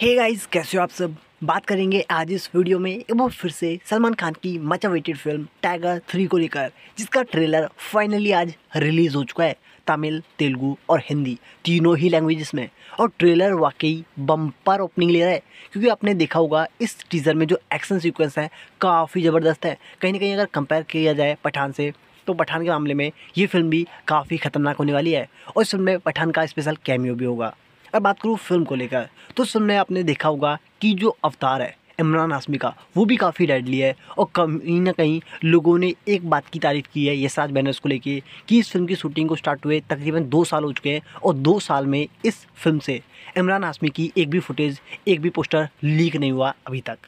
Hey guys कैसे हो आप सब? बात करेंगे आज इस वीडियो में एक बार फिर से सलमान खान की much awaited film Tiger three को लेकर, जिसका ट्रेलर फाइनली आज रिलीज़ हो चुका है, तमिल, तेलुगु और हिंदी, तीनों ही लैंग्वेजेस में। और ट्रेलर वाकई बम्पर ओपनिंग ले रहा है, क्योंकि आपने देखा होगा, इस टीज़र में जो एक्शन सीक्वेंस है, काफ़ी ज़बरदस्त है। कहीं ना कहीं अगर कंपेयर किया जाए पठान से तो पठान के मामले में ये फ़िल्म भी काफ़ी ख़तरनाक होने वाली है। और इस फ़िल्म में पठान का स्पेशल कैमियो भी होगा। अब बात करूँ फ़िल्म को लेकर तो इस फ़िल्म में आपने देखा होगा कि जो अवतार है, इमरान हाशमी का, वो भी काफ़ी डेडली है और कहीं ना कहीं लोगों ने एक बात की तारीफ़ की है, यशराज बैनर्स को लेके, कि इस फ़िल्म की शूटिंग को स्टार्ट हुए तकरीबन दो साल हो चुके हैं और दो साल में इस फ़िल्म से इमरान हाशमी की एक भी फुटेज एक भी पोस्टर लीक नहीं हुआ अभी तक।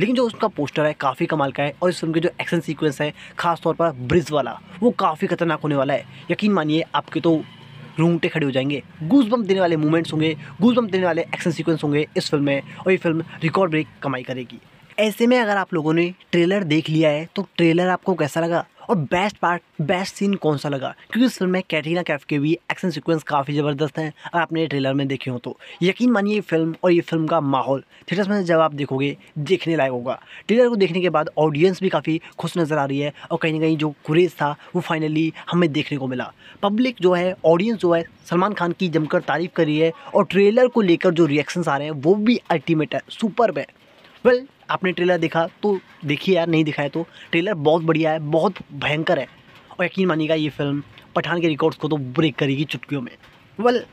लेकिन जो उसका पोस्टर है, काफ़ी कमाल का है और इस फ़िल्म के जो एक्शन सीक्वेंस है खास तौर पर ब्रिज वाला, वो काफ़ी खतरनाक होने वाला है। यकीन मानिए, आपके तो रूंगटे खड़े हो जाएँगे। गूज बम देने वाले मूवमेंट्स होंगे गूज बम देने वाले एक्शन सीक्वेंस होंगे इस फ़िल्म में, और ये फ़िल्म रिकॉर्ड ब्रेक कमाई करेगी। ऐसे में अगर आप लोगों ने ट्रेलर देख लिया है तो ट्रेलर आपको कैसा लगा? और बेस्ट पार्ट बेस्ट सीन कौन सा लगा? क्योंकि इस फ़िल्म में कैटरीना कैफ के भी एक्शन सीक्वेंस काफ़ी ज़बरदस्त हैं, अगर आपने ट्रेलर में देखे हो तो। यकीन मानिए ये फ़िल्म और ये फ़िल्म का माहौल। थिएटर्स में जब आप देखोगे, देखने लायक होगा। ट्रेलर को देखने के बाद ऑडियंस भी काफ़ी खुश नज़र आ रही है और कहीं ना कहीं जो क्रेज़ था, वो फाइनली हमें देखने को मिला। पब्लिक जो है ऑडियंस जो है, सलमान खान की जमकर तारीफ़ कर है और ट्रेलर को लेकर जो रिएक्शंस आ रहे हैं, वो भी अल्टीमेट है सुपर है। वेल आपने ट्रेलर देखा तो देखिए यार, नहीं दिखाया तो। ट्रेलर बहुत बढ़िया है, बहुत भयंकर है। और यकीन मानिएगा ये फ़िल्म पठान के रिकॉर्ड्स को तो ब्रेक करेगी चुटकियों में। वेल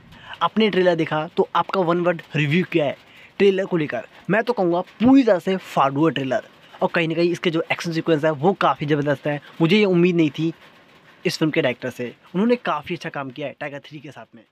आपने ट्रेलर देखा तो आपका वन वर्ड रिव्यू क्या है? ट्रेलर को लेकर। मैं तो कहूँगा पूरी तरह से फाड़ू है ट्रेलर। और कहीं ना कहीं इसके जो एक्शन सीक्वेंस है, वो काफ़ी ज़बरदस्त है। मुझे ये उम्मीद नहीं थी इस फ़िल्म के डायरेक्टर से। उन्होंने काफ़ी अच्छा काम किया है टाइगर थ्री के साथ में।